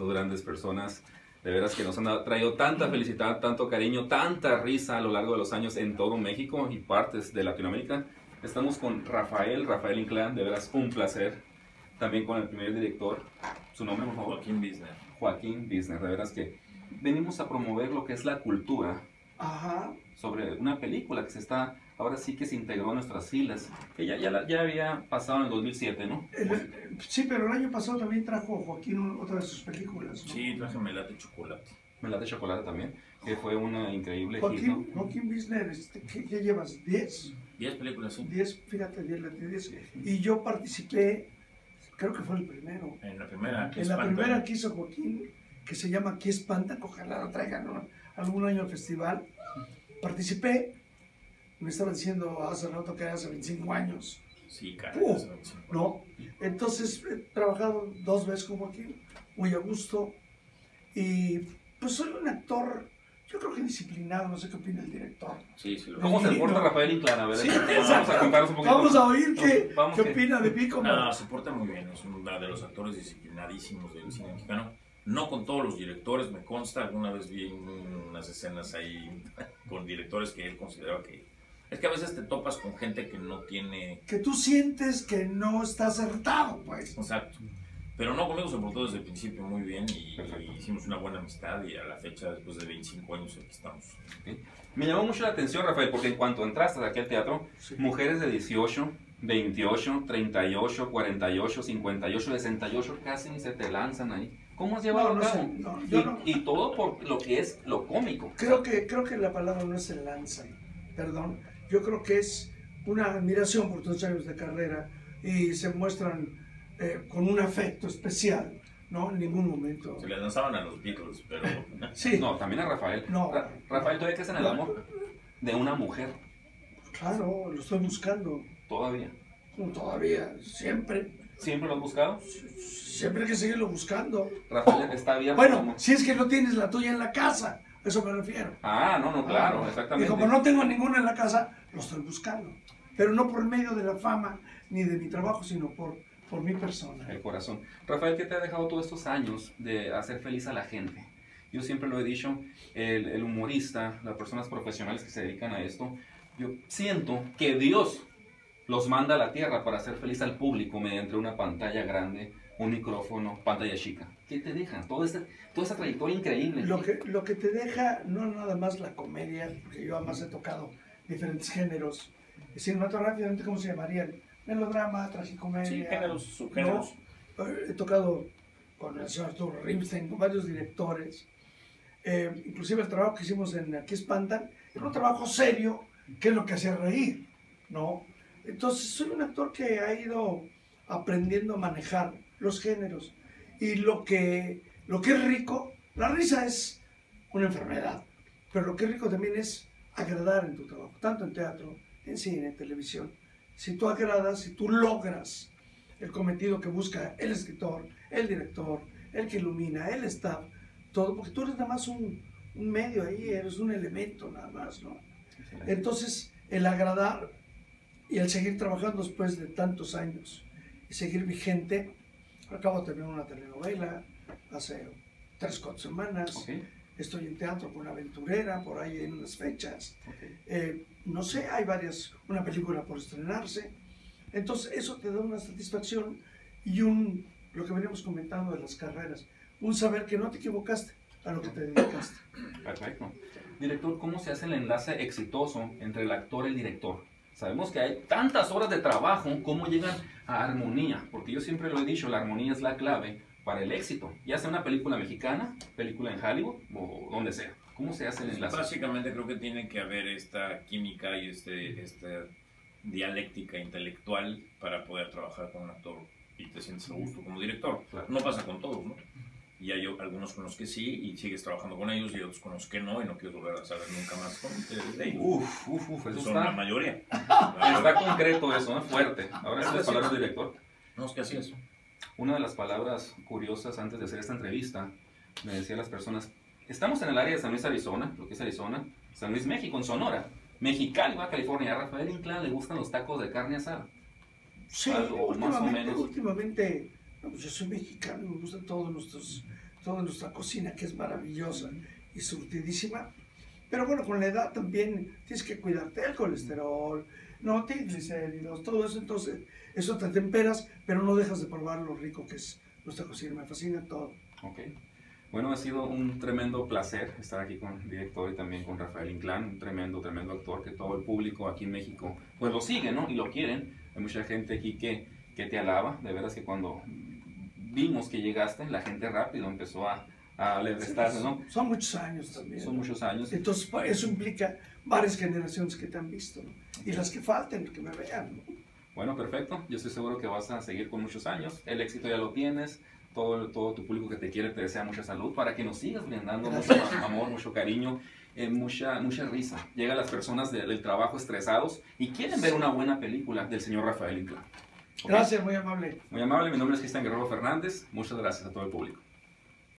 dos grandes personas. De veras que nos han traído tanta felicidad, tanto cariño, tanta risa a lo largo de los años en todo México y partes de Latinoamérica. Estamos con Rafael, Rafael Inclán, de veras un placer. También con el primer director, su nombre por favor. Joaquín Bisner. Joaquín Bisner, de veras que venimos a promover lo que es la cultura Ajá. sobre una película que se está, ahora sí que se integró a nuestras filas, que ya, ya, la- ya había pasado en el 2007, ¿no? El- sí, pero el año pasado también trajo Joaquín otra de sus películas. ¿no? Sí, traje melate chocolate. Melate Chocolate también, que fue una increíble hit, ¿no? Joaquín, Joaquín Bisner, este, ¿qué, qué llevas? ¿10? Diez películas, sí. 10, fíjate, 10, la 10. Y yo participé, creo que fue el primero. En la primera, que En la primera que hizo Joaquín, que se llama Aquí Espanta, ojalá lo traigan ¿no? algún año al festival. Participé, me estaba diciendo hace rato que hace 25 años. Sí, cara. Eso, sí. ¿no? Entonces he trabajado dos veces con Joaquín, muy a gusto. Y pues soy un actor, yo creo que disciplinado, no sé qué opina el director. Sí, sí. Lo ¿Cómo se porta no. Rafael Inclán? A ver, Sí, vamos a contaros un poquito. Vamos a oír qué, qué que- opina de mí como... No, se porta muy bien. Es uno de los actores disciplinadísimos del cine mexicano. No con todos los directores, me consta. Alguna vez vi unas escenas ahí con directores que él consideraba que. Es que a veces te topas con gente que no tiene. Que tú sientes que no está acertado, pues. Exacto. Pero no, conmigo se portó desde el principio muy bien y, hicimos una buena amistad. Y a la fecha, después de 25 años, aquí estamos. Me llamó mucho la atención, Rafael, porque en cuanto entraste aquí al teatro, Sí. mujeres de 18, 28, 38, 48, 58, 68, casi ni se te lanzan ahí. ¿Cómo has llevado No, a no cabo? sé, no, yo y, no. y todo por lo que es lo cómico. Creo que, creo que la palabra no es el lanza, perdón. Yo creo que es una admiración por tus años de carrera y se muestran eh, con un afecto especial, ¿no? En ningún momento. Se le lanzaban a los Beatles, pero. Sí, No, también a Rafael. No. Ra- Rafael, ¿todavía crees en el amor? De una mujer, claro, lo estoy buscando. todavía. No, Todavía, siempre. ¿Siempre lo has buscado? Siempre hay que seguirlo buscando. Rafael está abierto. Bueno, como- si es que no tienes la tuya en la casa, eso me refiero. Ah, no, no, claro, Y exactamente. como no tengo ninguna en la casa, lo estoy buscando. Pero no por medio de la fama ni de mi trabajo, sino por, por mi persona. El corazón. Rafael, ¿qué te ha dejado todos estos años de hacer feliz a la gente? Yo siempre lo he dicho, el, el humorista, las personas profesionales que se dedican a esto, yo siento que Dios los manda a la tierra para hacer feliz al público mediante una pantalla grande, un micrófono, pantalla chica. ¿Qué te dejan? Todo este, toda esa trayectoria increíble. Lo que, lo que te deja, no nada más la comedia, porque yo además he tocado diferentes géneros. Cinematográficamente, ¿cómo se llamarían? Melodrama, tragicomedia. Sí, géneros, subgéneros. ¿no? Eh, He tocado con el señor Arturo Rimstein, con varios directores. Eh, inclusive el trabajo que hicimos en Aquí Espantan era un trabajo serio, que es lo que hacía reír, ¿no? Entonces soy un actor que ha ido aprendiendo a manejar los géneros. Y lo que, lo que es rico, la risa es una enfermedad, pero lo que es rico también es agradar en tu trabajo, tanto en teatro, en cine, en televisión. Si tú agradas, si tú logras el cometido que busca el escritor, el director, el que ilumina, el staff, todo, porque tú eres nada más un, un medio ahí, eres un elemento nada más, ¿no? Entonces, el agradar y el seguir trabajando después de tantos años y seguir vigente, acabo de terminar una telenovela hace tres, cuatro semanas, estoy en teatro con Aventurera, por ahí en unas fechas, eh, no sé, hay varias, una película por estrenarse. Entonces, eso te da una satisfacción y un, lo que veníamos comentando de las carreras, un saber que no te equivocaste a lo que te dedicaste. Perfecto. Director, ¿cómo se hace el enlace exitoso entre el actor y el director? Sabemos que hay tantas horas de trabajo, ¿cómo llegan a armonía? Porque yo siempre lo he dicho, la armonía es la clave para el éxito. Ya sea una película mexicana, película en Hollywood o donde sea. ¿Cómo se hace el enlace? Básicamente creo que tiene que haber esta química y este, esta dialéctica intelectual para poder trabajar con un actor y te sientes a gusto como director. Claro. No pasa con todos, ¿no? Y hay algunos con los que sí y sigues trabajando con ellos y otros con los que no y no quieres volver a saber nunca más con de ellos. Uf, uf, uf, eso Son la está, mayoría. está concreto eso, ¿no? fuerte. Ahora sí Es las palabras del director. No, es que así es. Una de las palabras curiosas antes de hacer esta entrevista, me decían las personas, estamos en el área de San Luis, Arizona, lo que es Arizona, San Luis, México, en Sonora, Mexicali, Baja California, a Rafael Inclán le gustan los tacos de carne asada. Sí, Algo más o últimamente, menos. últimamente, no, pues yo soy mexicano, me gustan todos nuestros toda nuestra cocina que es maravillosa y surtidísima. Pero bueno, con la edad también tienes que cuidarte del colesterol, no triglicéridos, todo eso. Entonces, eso te temperas, pero no dejas de probar lo rico que es nuestra cocina. Me fascina todo. Ok. Bueno, ha sido un tremendo placer estar aquí con el director y también con Rafael Inclán, un tremendo, tremendo actor que todo el público aquí en México pues lo sigue, ¿no? Y lo quieren. Hay mucha gente aquí que, que te alaba. De veras que cuando vimos que llegaste, la gente rápido empezó a, a estar, ¿no? Son muchos años también. Son muchos años. Entonces, eso implica varias generaciones que te han visto, ¿no? Y las que falten, que me vean, ¿no? Bueno, perfecto. Yo estoy seguro que vas a seguir con muchos años. El éxito ya lo tienes. Todo, todo tu público que te quiere te desea mucha salud para que nos sigas brindando mucho amor, mucho cariño, eh, mucha, mucha risa. Llegan las personas del trabajo estresados y quieren ver una buena película del señor Rafael Inclán. Gracias, muy amable. Muy amable, mi nombre es Cristian Guerrero Fernández. Muchas gracias a todo el público.